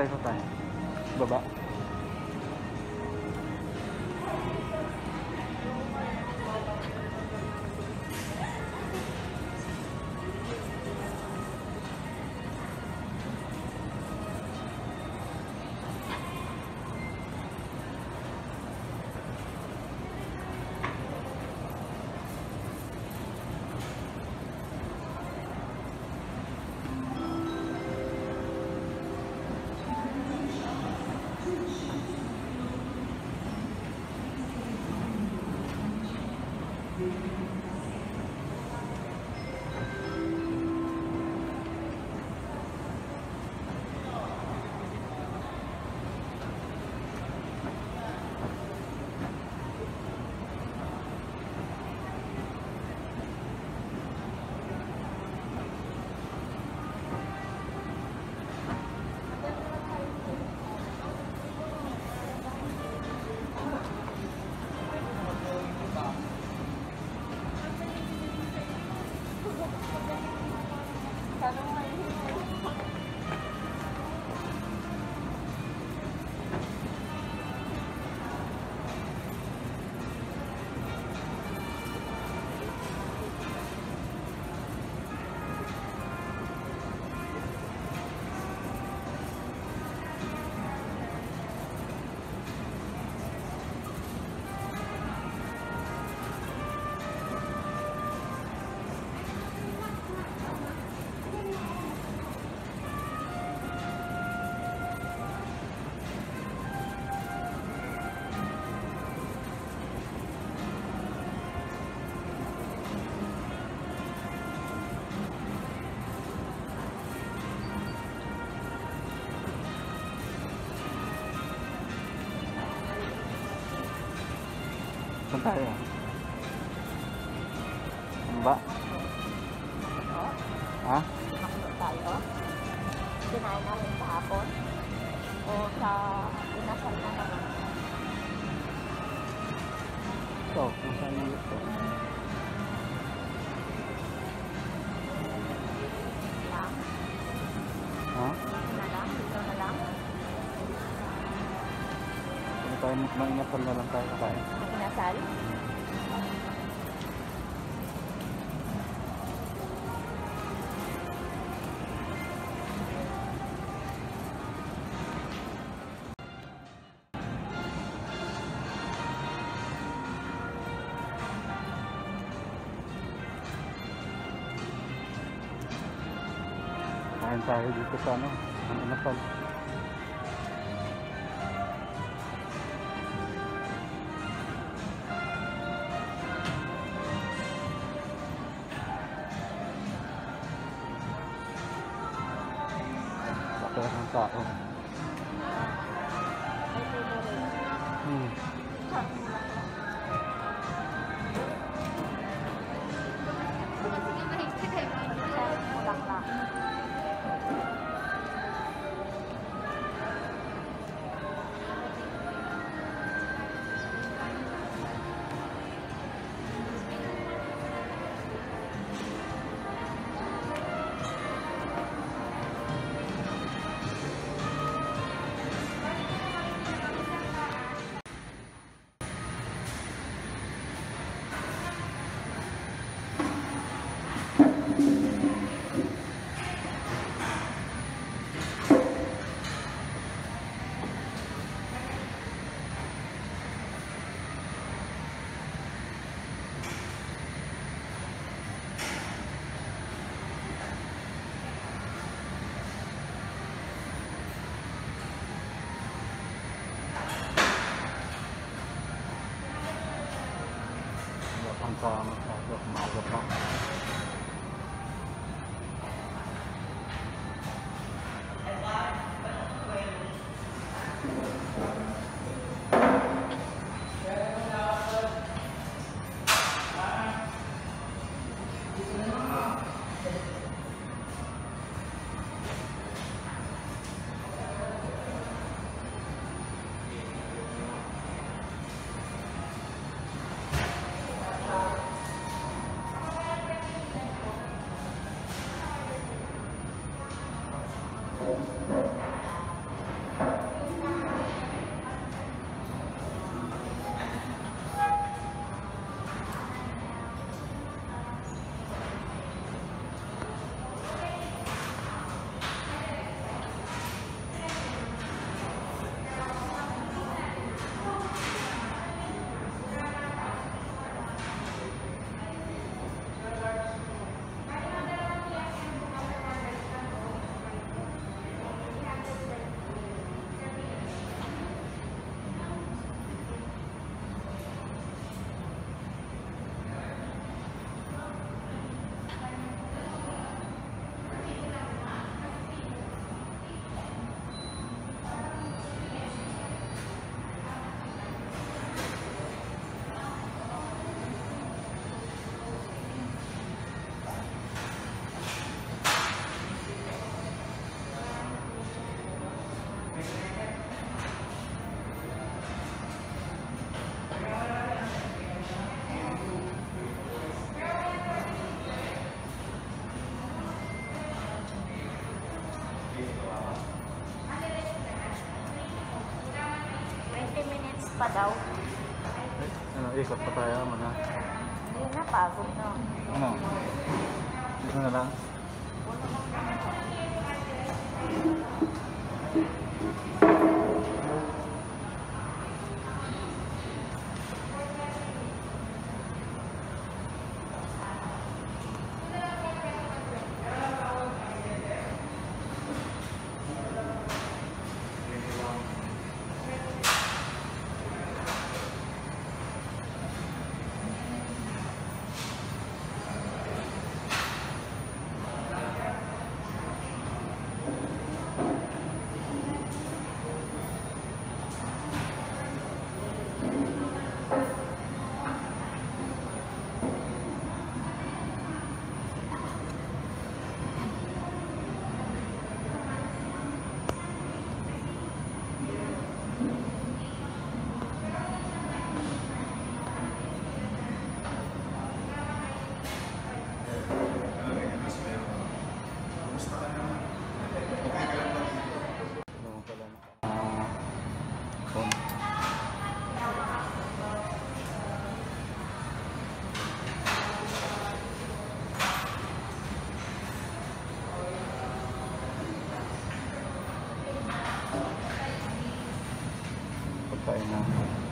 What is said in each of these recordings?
tayo sa tayo. Baba. Saan tayo? Ano ba? Ha? Makita tayo. Kinain namin sa hapon. O sa inasal na naman. Ito, kung saan gusto. Lang. Ha? Ito na lang. Ito na lang. Kung tayo mag-inasal na lang tayo tayo. Ang inasal. Kain tayo dito sa ano, ang inasal. ก่ Mà họ được. Pa daw. Eh, ano, ikot pa tayo muna. Hindi na, pagod na. Ano? Dito na lang. Ano ไป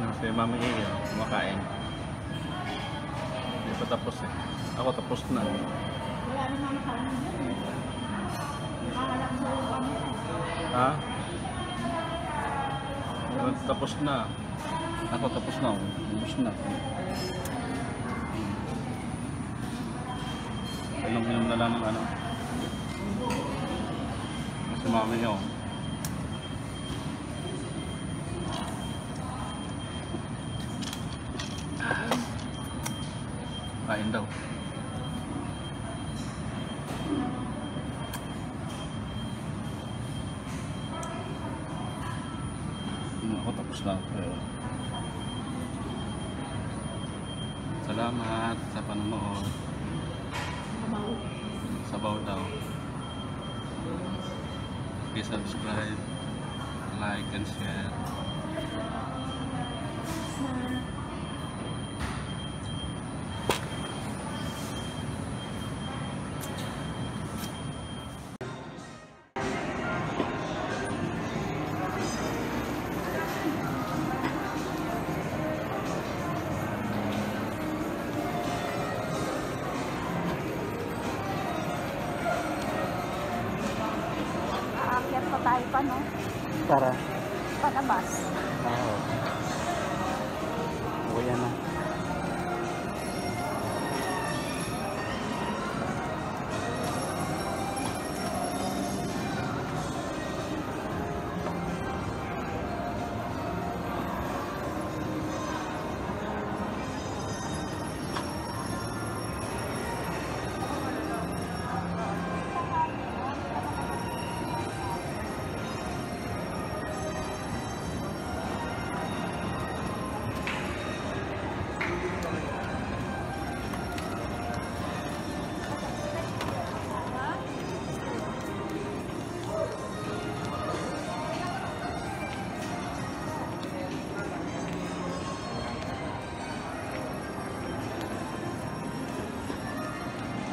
Yan, si Mami Iyo, kumakain. Hindi pa tapos eh. Ako tapos na. Wala na mga makalang. Nakakalak sa kami. Ha? Tapos na. Ako tapos na. Tapos na. Inom-inom na lang ng ano. Si Mami Iyo. Kain daw. Hmm, Ako tapos na. Pero... Salamat sa panonood. Mabaw. Sabaw daw. Please subscribe, like, and share.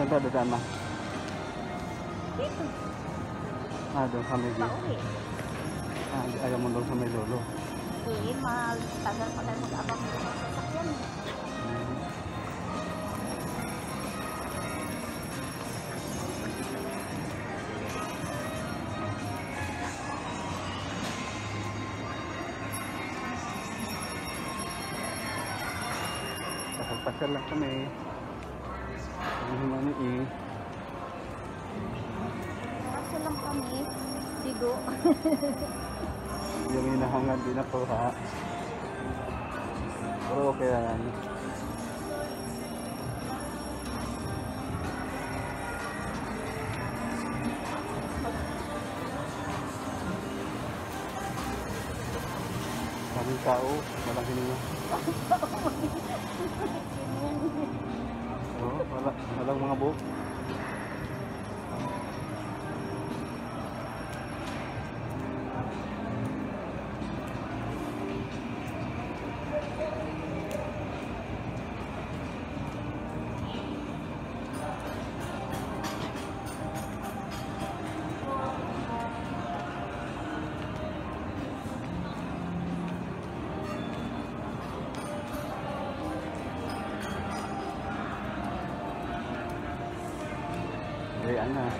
chúng ta được mà. À đường thăm gì? À ai là một đường thăm này rồi luôn. Thì mà tại sao có thể một cái vòng nữa sắp chết lắm lah kami Ang mami eh. Kaso lang kami. Bigo. Yung hinahangad din ako ha. Pero okay na yan. Kaming tao. Oo, wala, walang mga buhok. là